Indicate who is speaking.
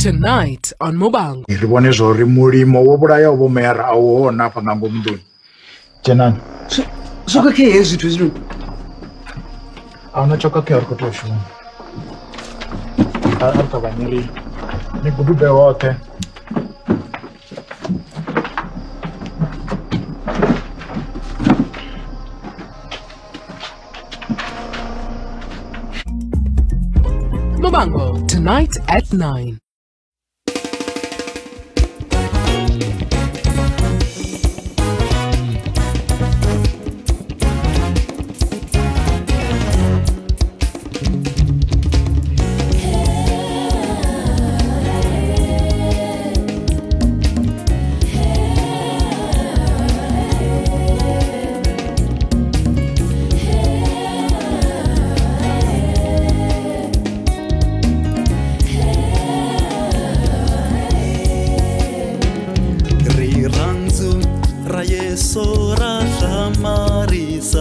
Speaker 1: Tonight on Muvhango.
Speaker 2: ri vone zvauri mulimo wo vhulayaho vho mera a u hona hafha nga ngomu nḓuni dzhenani
Speaker 3: zwo khakhea hezwi zwithu zwino
Speaker 2: a huna tsho khakhea ri khou tea u shuma a ri ṱavhanye ri ni gudube woṱhe
Speaker 1: Muvhango. Tonight at 9. Yesu Raja Marisa